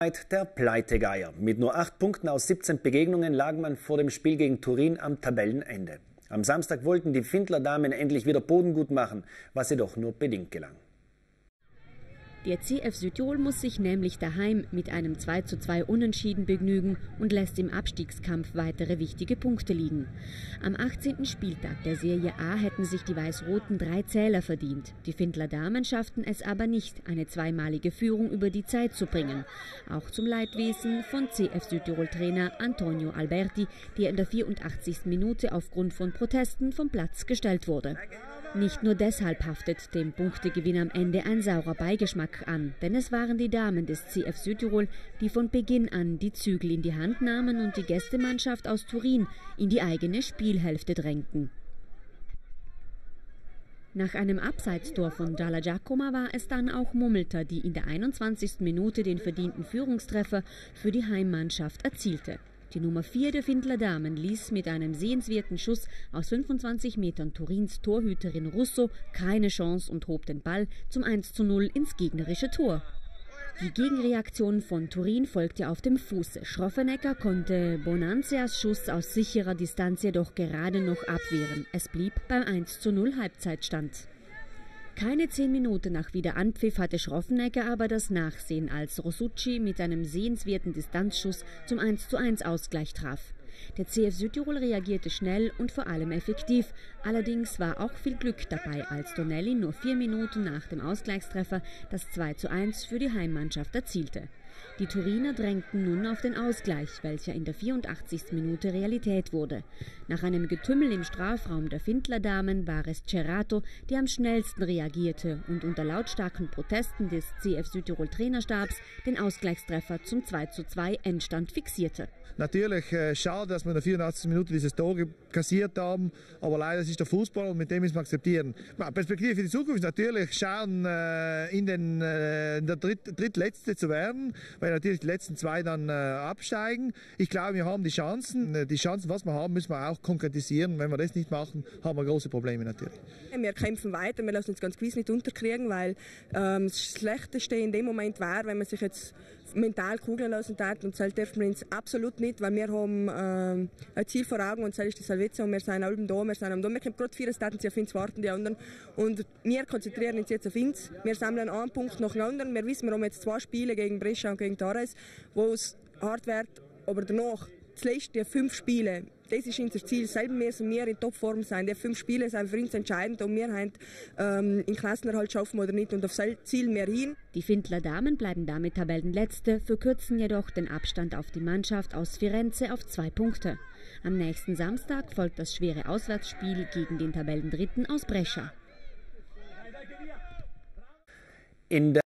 Der Pleitegeier. Mit nur acht Punkten aus 17 Begegnungen lag man vor dem Spiel gegen Turin am Tabellenende. Am Samstag wollten die Findler Damen endlich wieder Boden gut machen, was jedoch nur bedingt gelang. Der CF Südtirol muss sich nämlich daheim mit einem 2 zu 2 Unentschieden begnügen und lässt im Abstiegskampf weitere wichtige Punkte liegen. Am 18. Spieltag der Serie A hätten sich die Weiß-Roten drei Zähler verdient. Die Findler Damen schafften es aber nicht, eine zweimalige Führung über die Zeit zu bringen. Auch zum Leidwesen von CF Südtirol-Trainer Antonio Alberti, der in der 84. Minute aufgrund von Protesten vom Platz gestellt wurde. Nicht nur deshalb haftet dem Punktegewinn am Ende ein saurer Beigeschmack an, denn es waren die Damen des CF Südtirol, die von Beginn an die Zügel in die Hand nahmen und die Gästemannschaft aus Turin in die eigene Spielhälfte drängten. Nach einem Abseitstor von Dalla Giacomo war es dann auch Mummelter, die in der 21. Minute den verdienten Führungstreffer für die Heimmannschaft erzielte. Die Nummer 4 der Findler Damen ließ mit einem sehenswerten Schuss aus 25 Metern Turins Torhüterin Russo keine Chance und hob den Ball zum 1 zu 0 ins gegnerische Tor. Die Gegenreaktion von Turin folgte auf dem Fuße. Schroffenecker konnte Bonanzias Schuss aus sicherer Distanz jedoch gerade noch abwehren. Es blieb beim 1 zu 0 Halbzeitstand. Keine zehn Minuten nach Wiederanpfiff hatte Schroffenegger aber das Nachsehen, als Rosucci mit einem sehenswerten Distanzschuss zum 1:1 Ausgleich traf. Der CF Südtirol reagierte schnell und vor allem effektiv. Allerdings war auch viel Glück dabei, als Donnelly nur vier Minuten nach dem Ausgleichstreffer das 2:1 für die Heimmannschaft erzielte. Die Turiner drängten nun auf den Ausgleich, welcher in der 84. Minute Realität wurde. Nach einem Getümmel im Strafraum der Findler-Damen war es Cerato, der am schnellsten reagierte und unter lautstarken Protesten des CF Südtirol Trainerstabs den Ausgleichstreffer zum 2:2 Endstand fixierte. Natürlich äh, schade, dass wir in der 84. Minute dieses Tor kassiert haben, aber leider ist der Fußball und mit dem müssen wir akzeptieren. Perspektive für die Zukunft ist natürlich schauen, äh, in, den, äh, in der Dritt, Drittletzte zu werden, weil natürlich die letzten zwei dann äh, absteigen. Ich glaube, wir haben die Chancen. Die Chancen, was wir haben, müssen wir auch konkretisieren. Wenn wir das nicht machen, haben wir große Probleme natürlich. Wir kämpfen weiter, wir lassen uns ganz gewiss nicht unterkriegen, weil ähm, das Schlechteste in dem Moment wäre, wenn man sich jetzt mental kugeln lassen darf und das dürfen wir uns absolut nicht, weil wir haben äh, ein Ziel vor Augen und das ist die Salvezia und wir sind alle da, wir sind am da, wir können gerade vier Daten auf uns warten, die anderen. Und wir konzentrieren uns jetzt auf uns, wir sammeln einen Punkt nach dem anderen, wir wissen, wir haben jetzt zwei Spiele gegen Brescia und gegen Torres, wo es hart wird, aber danach, das letzte fünf Spiele, das ist unser Ziel. Selber müssen wir in Topform sein. Die fünf Spiele sind für uns entscheidend, ob wir haben, ähm, in Klassenerhalt schaffen oder nicht. Und auf das Ziel mehr hin. Die Findler Damen bleiben damit Tabellenletzte, verkürzen jedoch den Abstand auf die Mannschaft aus Firenze auf zwei Punkte. Am nächsten Samstag folgt das schwere Auswärtsspiel gegen den Tabellendritten aus Brescia. In der